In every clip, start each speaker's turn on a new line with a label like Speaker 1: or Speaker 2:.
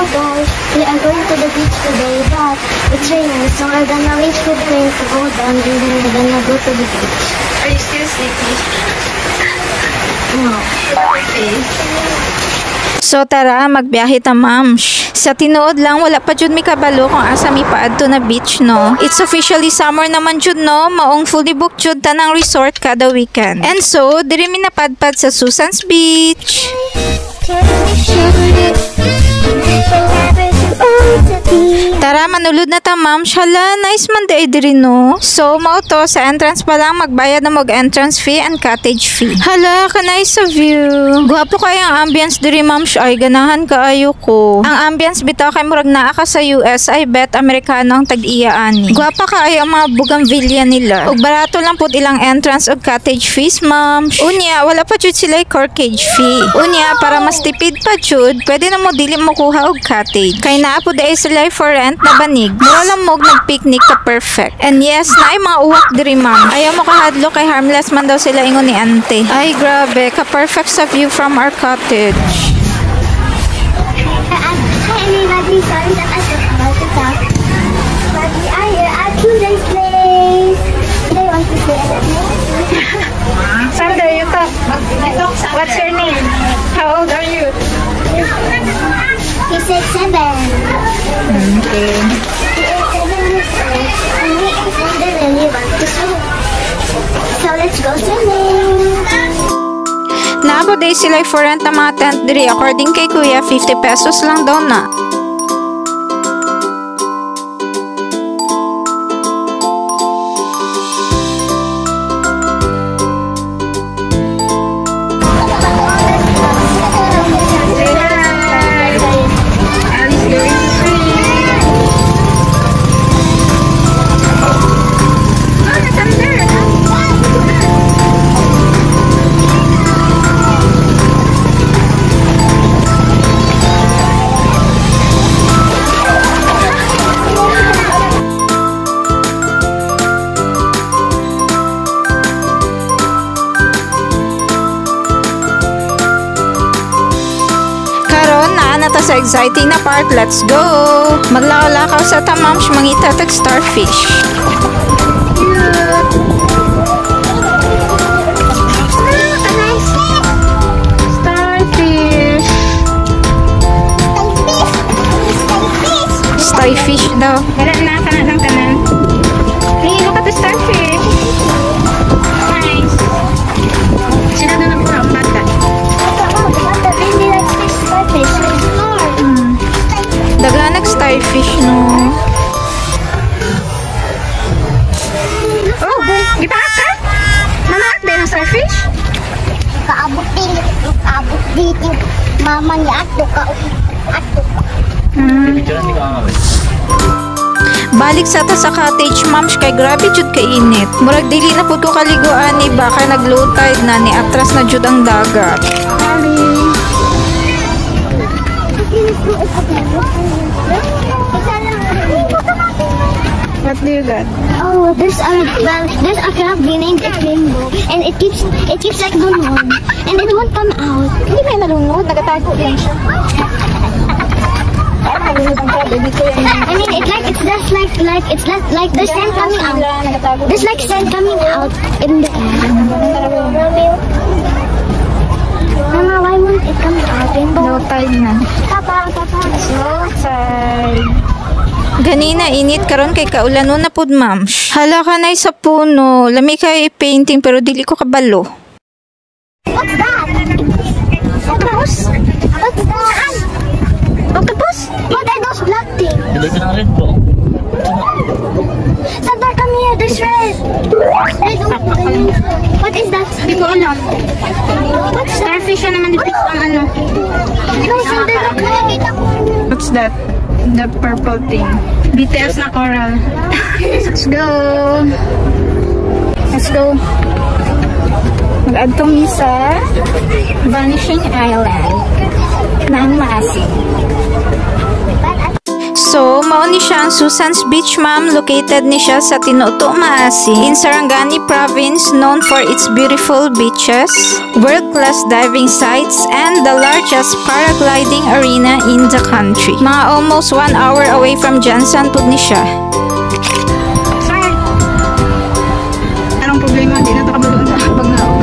Speaker 1: Hello guys, we are going to the beach today, but it's raining, so we're gonna wait for the rain to go down and then we're gonna go to the beach.
Speaker 2: Are you still sleepy?
Speaker 1: No.
Speaker 2: Okay.
Speaker 3: So tara, magbiyahe ta mams. Sa tinuod lang, wala pa jud mi kabalo kung asa mi paadto na beach no. It's officially summer naman jud no, maong fully booked jud tanang resort kada weekend. And so, diri mi napadpad sa Susan's Beach. Thank you. Tara, manulod na ta, ma'am. Shala, nice man day diri, no? So, mao to, sa entrance pa lang, magbayad na mag entrance fee and cottage fee. Hala, ka nice sa view. Guwapo kay ang ambience diri, ma'am. Ay, ganahan kaayo ko. Ang ambience bitaw kay murag naa ka sa US, I bet Amerikano ang tag-iya ani. Guwapa kaayo ang mga bougainvillea nila. Ug barato lang pud ilang entrance ug cottage fees, ma'am. Unya, wala pa jud sila corkage fee. Unya, para mas tipid pa jud, pwede na mo dili mo kuha og cottage. Kay naa po dahil sila for rent na banig. Mura lang mo nag-picnic ka perfect. And yes, na ay mga uwak diri ma'am. Ayaw mo kahadlo kay harmless man daw sila ingon ni ante. Ay grabe, ka-perfect sa view from our cottage. Sander, you talk. What's your name? How old are you?
Speaker 1: He said seven.
Speaker 3: Okay.
Speaker 1: He is seven years old. And he and Sander really want to swim. So let's go swimming.
Speaker 3: Naabo day sila for rent na mga tent diri. According kay kuya, 50 pesos lang daw na. Na sa exciting na part. Let's go! Maglakaw-lakaw sa tamams mangita tag starfish. Starfish. Starfish daw.
Speaker 1: Mama niya ato ka. Ato ka.
Speaker 3: Balik sa ta sa cottage, mams, kay grabe jud kay init. Murag dili na pud ko kaliguan ni baka nag-low tide na ni atras na jud ang dagat. What do you got?
Speaker 1: Oh, there's a well, there's a crab named it rainbow, and it keeps it keeps like balloon, and it won't come out.
Speaker 3: Hindi may nalunod, nagatago lang siya.
Speaker 1: I mean, it like it's just like like it's like like there's sand coming out. There's like sand coming out in the air. Mama, why won't it come out? Rainbow.
Speaker 3: Low tide na.
Speaker 1: Papa, papa.
Speaker 3: Ganina init karon kay kaulano na pud ma'am. Hala ka na sa puno. Lami kay painting pero dili ko kabalo.
Speaker 1: What's that? Octopus? What's that? Octopus? What are those black things? Sandra, come here. There's red. Red. What is that?
Speaker 2: Hindi ko alam.
Speaker 1: What's that?
Speaker 2: Starfish siya naman dito ang ano.
Speaker 1: No, look. Ko.
Speaker 3: What's that? The purple thing.
Speaker 2: BTS na coral.
Speaker 3: Let's go. Let's go. Mag-adto mi sa Vanishing Island ng Maasin. Mao ni siya ang Susan's Beach ma'am. Located ni siya sa Tinuto, Maasi in Sarangani province known for its beautiful beaches, world-class diving sites, and the largest paragliding arena in the country. Mga almost one hour away from Jansan pud ni siya.
Speaker 2: Sir. Anong problema? Hindi na ito kabalo sa pag naog.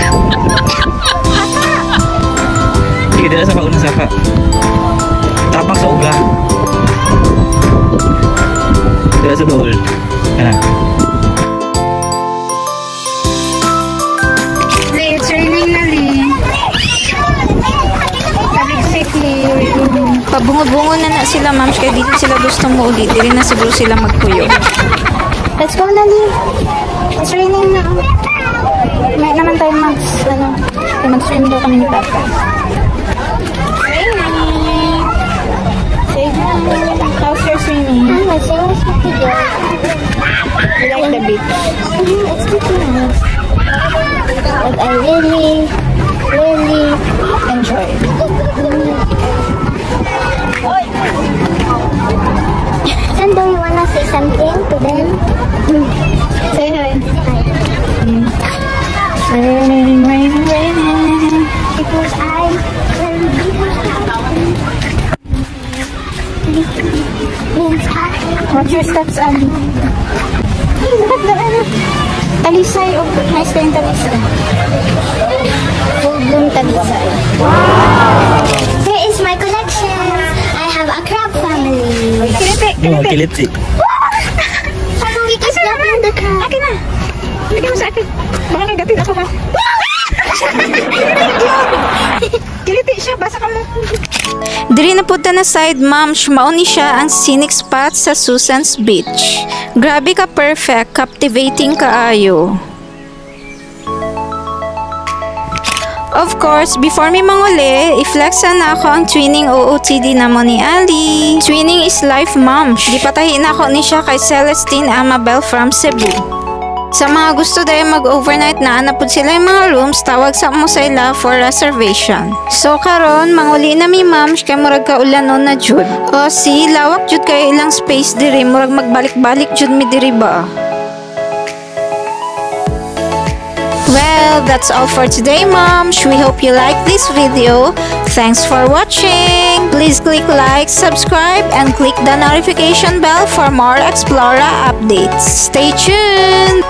Speaker 4: Sige, dala sa pauna sa ka. Tapang sa uga. Dala sa dool. Kana.
Speaker 2: Lee, it's raining na, Lee. Taliksik, Lee.
Speaker 3: Pabungod-bungod na na sila ma'am kaya dito sila gusto mo ulit. Dili na siguro sila magpuyo.
Speaker 1: Let's go, Lali. It's raining na. May naman tayo mag, ano, mag-swim daw kami ni Papa. Raining. Say hi. Ah, my swimming's pretty good.
Speaker 2: You like the beach?
Speaker 1: Mhm, It's pretty nice. But I really, really
Speaker 2: Watch your steps, Ali.
Speaker 1: Talisay o nice kayong talisay. Full bloom talisay. Here is my collection. I have a crab family.
Speaker 4: Yung kilit si.
Speaker 1: It's loving the crab.
Speaker 2: Akin na. Bigyan mo sa akin. Baka nagatin ako ha. Siya, basa ka mo.
Speaker 3: Diri na punta na side ma'am, mao ni siya ang scenic spot sa Susan's Beach. Grabe ka perfect, captivating kaayo. Of course, before mi manguli, i-flex na ako ang twinning OOTD na mo ni Ali. Twinning is life ma'am. Di patahin ako ni siya kay Celestine Amabel from Cebu. Sa mga gusto dahil mag-overnight na napod sila yung mga rooms, tawag sa mo sa ila for reservation. So karon manguli na mi ma'am, kay murag ka ulanon na jud. O si, lawak jud kay ilang space diri, murag magbalik-balik jud mi diri ba? Well, that's all for today, moms. We hope you like this video. Thanks for watching. Please click like, subscribe, and click the notification bell for more Explora updates. Stay tuned!